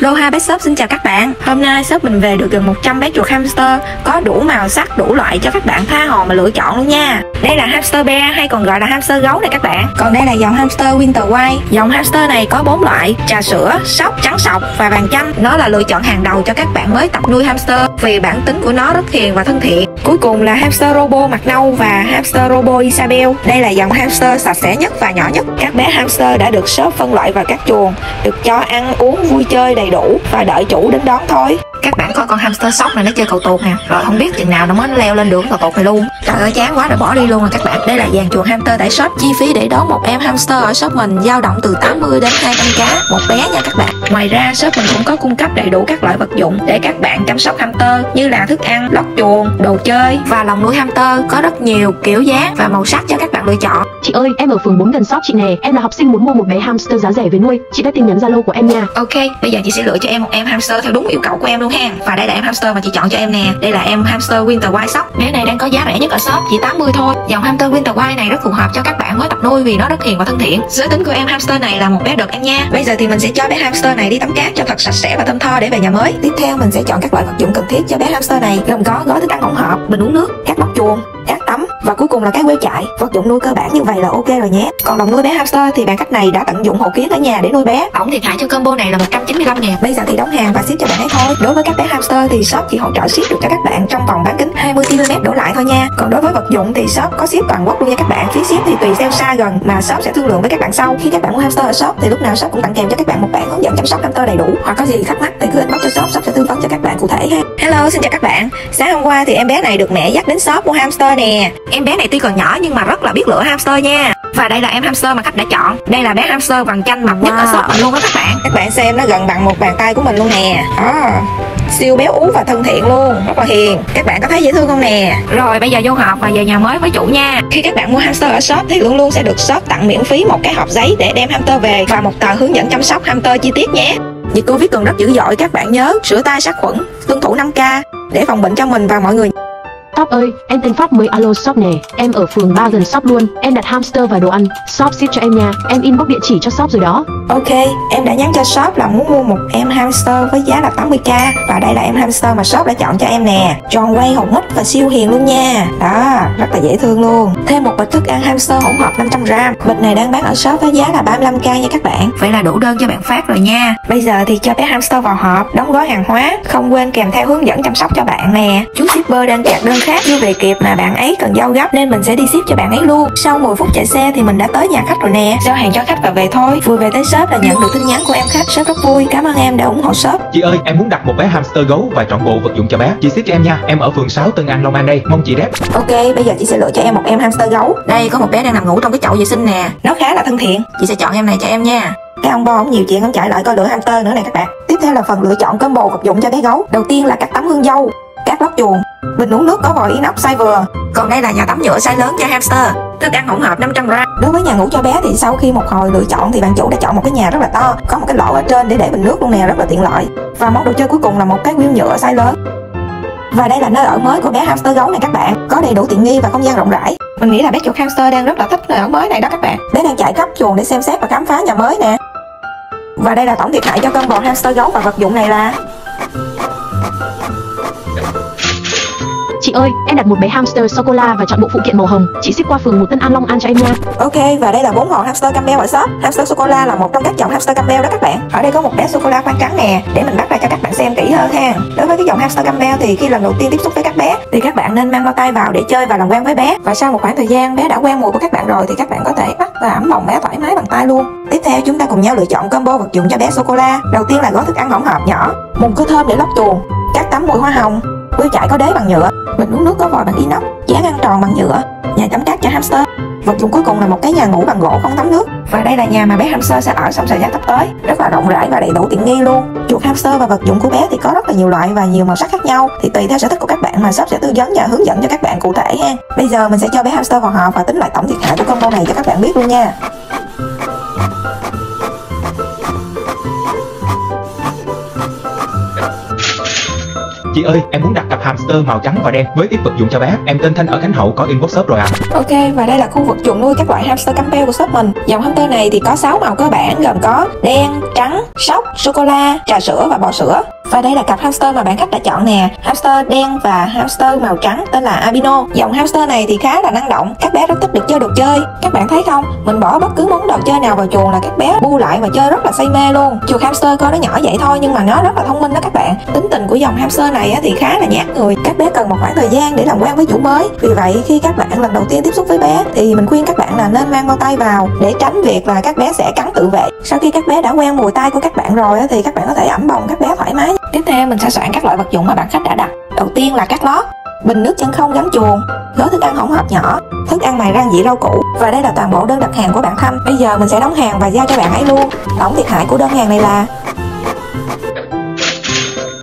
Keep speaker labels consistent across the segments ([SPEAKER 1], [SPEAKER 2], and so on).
[SPEAKER 1] Loha Pet Shop xin chào các bạn. Hôm nay shop mình về được gần 100 bé chuột hamster Có đủ màu sắc, đủ loại cho các bạn tha hồ mà lựa chọn luôn nha. Đây là hamster bear hay còn gọi là hamster gấu này các bạn. Còn đây là dòng hamster Winter White. Dòng hamster này có 4 loại Trà sữa, sóc, trắng sọc và vàng chanh Nó là lựa chọn hàng đầu cho các bạn mới tập nuôi hamster Vì bản tính của nó rất hiền và thân thiện. Cuối cùng là hamster robo mặt nâu và hamster robo Isabel. Đây là dòng hamster sạch sẽ nhất và nhỏ nhất. Các bé hamster đã được shop phân loại vào các chuồng Được cho ăn uống vui chơi đầy đủ và đợi chủ đến đón thôi các bạn coi con hamster sóc này, nó chơi cầu tuột nè. Rồi không biết chừng nào nó mới leo lên được cầu tuột này luôn. Trời ơi, chán quá rồi bỏ đi luôn rồi các bạn. Đây là dàn chuồng hamster tại shop chi phí để đón một em hamster ở shop mình, dao động từ 80 đến 200 cá, một bé nha các bạn. Ngoài ra, shop mình cũng có cung cấp đầy đủ các loại vật dụng để các bạn chăm sóc hamster, như là thức ăn, lót chuồng, đồ chơi. Và lồng nuôi hamster có rất nhiều kiểu dáng và màu sắc cho các bạn lựa chọn
[SPEAKER 2] Chị ơi, em ở phường 4 gần shop chị nè. Em là học sinh muốn mua một bé hamster giá rẻ về nuôi. Chị đã tin nhắn Zalo của em nha.
[SPEAKER 1] Ok, bây giờ chị sẽ lựa cho em một em hamster theo đúng yêu cầu của em luôn ha. Và đây là em hamster mà chị chọn cho em nè. Đây là em hamster Winter White Sock. Bé này đang có giá rẻ nhất ở shop, chỉ 80 thôi. Dòng hamster Winter White này rất phù hợp cho các bạn mới tập nuôi vì nó rất hiền và thân thiện. Giới tính của em hamster này là một bé đực em nha. Bây giờ thì mình sẽ cho bé hamster này đi tắm cát cho thật sạch sẽ và thơm tho để về nhà mới. Tiếp theo mình sẽ chọn các loại vật dụng cần thiết cho bé hamster này, gồm có gói thức ăn hỗn hợp, bình uống nước, các các tắm và cuối cùng là cái que chạy vật dụng nuôi cơ bản như vậy là ok rồi nhé. Còn đồng nuôi bé hamster thì bằng cách này đã tận dụng hộ kiến ở nhà để nuôi bé. Tổng thiệt hại cho combo này là 195 ngàn. Bây giờ thì đóng hàng và ship cho bạn ấy thôi. Đối với các bé hamster thì shop chỉ hỗ trợ ship được cho các bạn trong vòng bán kính 20 km đổ lại thôi nha. Còn đối với vật dụng thì shop có ship toàn quốc luôn nha các bạn. Phí ship thì tùy theo xa gần mà shop sẽ thương lượng với các bạn sau. Khi các bạn mua hamster ở shop thì lúc nào shop cũng tặng kèm cho các bạn một bản hướng dẫn chăm sóc hamster đầy đủ. Hoặc có gì thắc mắc thì cứ inbox cho shop shop sẽ tư vấn cho các bạn cụ thể ha. Hello xin chào các bạn. Sáng hôm qua thì em bé này được mẹ dắt đến shop mua hamster nè. Em bé này tuy còn nhỏ nhưng mà rất là biết lựa hamster nha. Và đây là em hamster mà khách đã chọn. Đây là bé hamster vàng chanh mập nhất ở shop mình luôn á các bạn. Các bạn xem nó gần bằng một bàn tay của mình luôn nè. Đó. Siêu béo ú và thân thiện luôn. Rất là hiền. Các bạn có thấy dễ thương không nè? Rồi bây giờ vô hộp và về nhà mới với chủ nha. Khi các bạn mua hamster ở shop thì luôn luôn sẽ được shop tặng miễn phí một cái hộp giấy để đem hamster về và một tờ hướng dẫn chăm sóc hamster chi tiết nhé. Dịch covid còn rất dữ dội các bạn nhớ rửa tay sát khuẩn tuân thủ 5 k để phòng bệnh cho mình và mọi người
[SPEAKER 2] Top ơi, em tên Pháp mới alo shop nè. Em ở phường 3 gần shop luôn. Em đặt hamster và đồ ăn. Shop ship cho em nha. Em inbox địa chỉ cho shop rồi đó.
[SPEAKER 1] Ok, em đã nhắn cho shop là muốn mua một em hamster với giá là 80k Và đây là em hamster mà shop đã chọn cho em nè Tròn quay hồng mít và siêu hiền luôn nha Đó, rất là dễ thương luôn Thêm một bịch thức ăn hamster hỗn hợp 500g Bịch này đang bán ở shop với giá là 35k nha các bạn Vậy là đủ đơn cho bạn phát rồi nha Bây giờ thì cho bé hamster vào hộp, đóng gói hàng hóa Không quên kèm theo hướng dẫn chăm sóc cho bạn nè Chú shipper đang kẹt đơn khác chưa về kịp mà bạn ấy cần giao gấp Nên mình sẽ đi ship cho bạn ấy luôn. Sau 10 phút chạy xe thì mình đã tới nhà khách rồi nè. Giao hàng cho khách và về thôi. Vừa về tới shop là nhận được tin nhắn của em khách. Shop rất vui. Cảm ơn em đã ủng hộ shop.
[SPEAKER 3] Chị ơi, em muốn đặt một bé hamster gấu và trọn bộ vật dụng cho bé. Chị ship cho em nha. Em ở phường 6 Tân An Long An đây. Mong chị rep.
[SPEAKER 1] ok bây giờ chị sẽ lựa cho em một em hamster gấu. Đây có một bé đang nằm ngủ trong cái chậu vệ sinh nè. Nó khá là thân thiện. Chị sẽ chọn em này cho em nha. Cái ông bo không nhiều chuyện không chạy lại coi lựa hamster nữa này các bạn. Tiếp theo là phần lựa chọn combo vật dụng cho bé gấu. Đầu tiên là các tấm hương dâu các lót chuồng bình uống nước có vòi inox size vừa. Còn đây là nhà tắm nhựa size lớn cho hamster. Thức ăn hỗn hợp 500 g đối với nhà ngủ cho bé thì sau khi một hồi lựa chọn thì bạn chủ đã chọn một cái nhà rất là to có một cái lỗ ở trên để để bình nước luôn nè rất là tiện lợi. Và món đồ chơi cuối cùng là một cái wheel nhựa size lớn. Và đây là nơi ở mới của bé hamster gấu này các bạn. Có đầy đủ tiện nghi và không gian rộng rãi. Mình nghĩ là bé chuột hamster đang rất là thích nơi ở mới này đó các bạn. Bé đang chạy khắp chuồng để xem xét và khám phá nhà mới nè. Và đây là tổng thiệt hại cho combo hamster gấu và vật dụng này là
[SPEAKER 2] Chị ơi, em đặt một bé hamster sô cô la và chọn bộ phụ kiện màu hồng. Chị ship qua phường một Tân An Long An cho em nha.
[SPEAKER 1] Ok và đây là bốn hộp hamster camel ở shop. Hamster sô-cô-la là một trong các dòng hamster camel đó các bạn. Ở đây có một bé sô-cô-la khoang trắng nè Để mình bắt ra cho các bạn xem kỹ hơn ha. Đối với cái dòng hamster camel thì khi lần đầu tiên tiếp xúc với các bé Thì các bạn nên mang bao tay vào để chơi và làm quen với bé. Và sau một khoảng thời gian bé đã quen mùi của các bạn rồi Thì các bạn có thể bắt và ẩm bồng bé thoải mái bằng tay luôn. Tiếp theo chúng ta cùng nhau lựa chọn combo vật dụng cho bé sô-cô-la. Đầu tiên là gói thức ăn hỗn hợp nhỏ Mùng cơ thơm để lót chuồng Các tấm mùi hoa hồng Bưởi chải có đế bằng nhựa. Bình uống nước có vòi bằng inox giá ngăn tròn bằng nhựa. Nhà tắm cát cho hamster. Vật dụng cuối cùng là một cái nhà ngủ bằng gỗ không thấm nước. Và đây là nhà mà bé hamster sẽ ở trong thời gian sắp tới. Rất là rộng rãi và đầy đủ tiện nghi luôn. Chuột hamster và vật dụng của bé thì có rất là nhiều loại và nhiều màu sắc khác nhau. Thì tùy theo sở thích của các bạn mà shop sẽ tư vấn và hướng dẫn cho các bạn cụ thể ha. Bây giờ mình sẽ cho bé hamster vào hộp và tính lại tổng thiệt hại của combo này cho các bạn biết luôn nha.
[SPEAKER 3] Chị ơi, em muốn đặt cặp hamster màu trắng và đen với ít vật dụng cho bé. Em tên Thanh ở Khánh Hậu có inbox shop rồi ạ. À.
[SPEAKER 1] Ok, và đây là khu vực dụng nuôi các loại hamster Campbell của shop mình. Dòng hamster này thì có 6 màu cơ bản gồm có đen, trắng, sóc, sô cô la, trà sữa và bò sữa. Và đây là cặp hamster mà bạn khách đã chọn nè. Hamster đen và hamster màu trắng, tên là Albino. Dòng hamster này thì khá là năng động, Các bé rất thích được chơi đồ chơi. Các bạn thấy không? Mình bỏ bất cứ món đồ chơi nào vào chuồng là các bé bu lại và chơi rất là say mê luôn. Chuột hamster coi nó nhỏ vậy thôi, nhưng mà nó rất là thông minh đó các bạn. Tính tình của dòng hamster này thì khá là nhát người. Các bé cần một khoảng thời gian để làm quen với chủ mới. Vì vậy, khi các bạn lần đầu tiên tiếp xúc với bé Thì mình khuyên các bạn là nên mang bao tay vào Để tránh việc là các bé sẽ cắn tự vệ. Sau khi các bé đã quen mùi tay của các bạn rồi thì các bạn có thể ẩm bồng các bé thoải mái Tiếp theo mình sẽ soạn các loại vật dụng mà bạn khách đã đặt. Đầu tiên là các lót, bình nước chân không gắn chuồng, gói thức ăn hỗn hợp nhỏ, thức ăn mài rang dị rau củ và đây là toàn bộ đơn đặt hàng của bạn Thanh. Bây giờ mình sẽ đóng hàng và giao cho bạn ấy luôn. Tổng thiệt hại của đơn hàng này là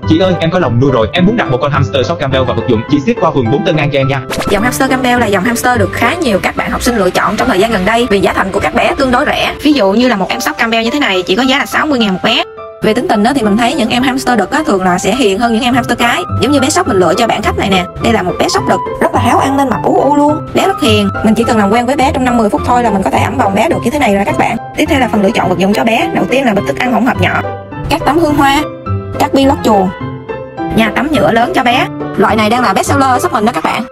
[SPEAKER 3] Chị ơi, em có lòng nuôi rồi, em muốn đặt một con hamster short Campbell và vật dụng, chị ship qua phường 4 Tân An cho em nha.
[SPEAKER 1] Dòng hamster Campbell là dòng hamster được khá nhiều các bạn học sinh lựa chọn trong thời gian gần đây vì giá thành của các bé tương đối rẻ. Ví dụ như là một em short Campbell như thế này chỉ có giá là 60 000 một bé về tính tình đó thì mình thấy những em hamster đực á thường là sẽ hiền hơn những em hamster cái. Giống như bé sóc mình lựa cho bạn khách này nè. Đây là một bé sóc đực, rất là háo ăn nên mập ú u luôn. Bé rất hiền, mình chỉ cần làm quen với bé trong năm 10 phút thôi là mình có thể ẩm vòng bé được như thế này rồi các bạn. Tiếp theo là phần lựa chọn vật dụng cho bé. Đầu tiên là bịch thức ăn hỗn hợp nhỏ. Các tấm hương hoa, các bi lót chuồng, nhà tắm nhựa lớn cho bé. Loại này đang là best seller ở shop mình đó các bạn.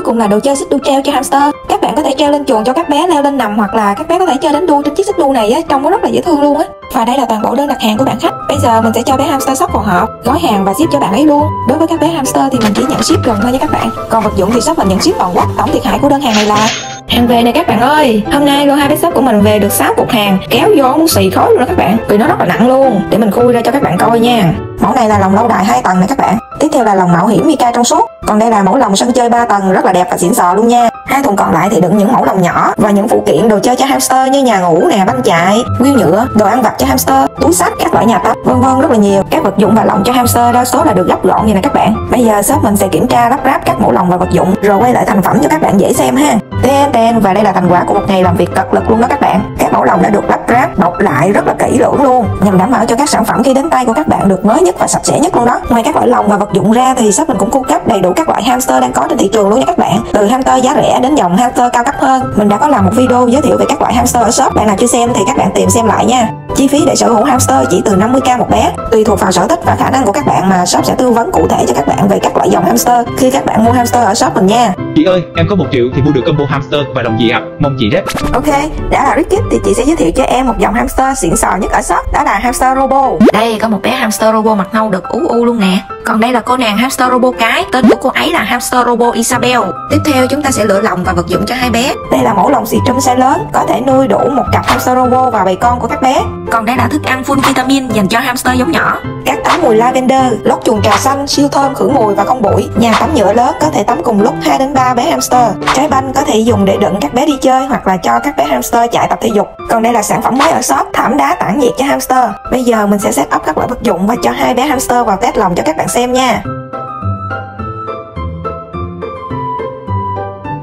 [SPEAKER 1] Cuối cùng là đồ chơi xích đu treo cho hamster. Các bạn có thể treo lên chuồng cho các bé leo lên nằm hoặc là các bé có thể chơi đánh đu trên chiếc xích đu này á, trông nó rất là dễ thương luôn á. Và đây là toàn bộ đơn đặt hàng của bạn khách. Bây giờ mình sẽ cho bé hamster shop vào hộp, gói hàng và ship cho bạn ấy luôn. Đối với các bé hamster thì mình chỉ nhận ship gần thôi nha các bạn. Còn vật dụng thì shop mình nhận ship toàn quốc. Tổng thiệt hại của đơn hàng này là Hàng về này các bạn ơi Hôm nay lô hai bé shop của mình về được 6 cục hàng Kéo vô muốn xì khói luôn đó các bạn Vì nó rất là nặng luôn Để mình khui ra cho các bạn coi nha Mẫu này là lòng lâu đài hai tầng này các bạn Tiếp theo là lòng mạo hiểm Mika trong suốt còn đây là mẫu lồng sân chơi 3 tầng rất là đẹp và xịn sò luôn nha. Hai thùng còn lại thì đựng những mẫu lồng nhỏ Và những phụ kiện đồ chơi cho hamster như nhà ngủ nè, băng chạy, wheel nhựa, đồ ăn vặt cho hamster, túi sách, các loại nhà tắm, vân vân rất là nhiều. Các vật dụng và lồng cho hamster đa số là được gấp gọn như này các bạn. Bây giờ shop mình sẽ kiểm tra lắp ráp các mẫu lồng và vật dụng Rồi quay lại thành phẩm cho các bạn dễ xem ha. Ten ten và đây là thành quả của một ngày làm việc cật lực luôn đó các bạn. Các mẫu lòng đã được lắp ráp, bọc lại rất là kỹ lưỡng luôn. Nhằm đảm bảo cho các sản phẩm khi đến tay của các bạn được mới nhất và sạch sẽ nhất luôn đó. Ngoài các loại lồng và vật dụng ra thì shop mình cũng cung cấp đầy đủ các loại hamster đang có trên thị trường luôn nha các bạn. Từ hamster giá rẻ đến dòng hamster cao cấp hơn. Mình đã có làm một video giới thiệu về các loại hamster ở shop. Bạn nào chưa xem thì các bạn tìm xem lại nha. Chi phí để sở hữu hamster chỉ từ 50k một bé Tùy thuộc vào sở thích và khả năng của các bạn mà shop sẽ tư vấn cụ thể cho các bạn về các loại dòng hamster khi các bạn mua hamster ở shop mình nha
[SPEAKER 3] Chị ơi, em có một triệu thì mua được combo hamster và đồng gì ạ? À? Mong chị đấy
[SPEAKER 1] Ok, đã là Rickit thì chị sẽ giới thiệu cho em một dòng hamster xịn sò nhất ở shop Đó là hamster robo Đây có một bé hamster robo mặt nâu được ú u luôn nè còn đây là cô nàng hamster robo cái, Tên của cô ấy là hamster robo Isabel. Tiếp theo chúng ta sẽ lựa lòng và vật dụng cho hai bé. Đây là mẫu lồng xì trâm size lớn, Có thể nuôi đủ một cặp hamster robo và bầy con của các bé. Còn đây là thức ăn full vitamin dành cho hamster giống nhỏ. Các có mùi lavender, lót chuồng trà xanh, siêu thơm khử mùi và không bụi Nhà tắm nhựa lớn có thể tắm cùng lúc 2 đến 3 bé hamster Trái banh có thể dùng để đựng các bé đi chơi hoặc là cho các bé hamster chạy tập thể dục Còn đây là sản phẩm mới ở shop thảm đá tản nhiệt cho hamster Bây giờ mình sẽ set up các loại vật dụng và cho hai bé hamster vào test lòng cho các bạn xem nha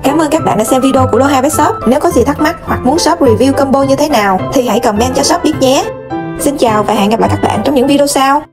[SPEAKER 1] Cảm ơn các bạn đã xem video của Lô hai Bé Shop. Nếu có gì thắc mắc hoặc muốn shop review combo như thế nào thì hãy comment cho shop biết nhé. Xin chào và hẹn gặp lại các bạn trong những video sau.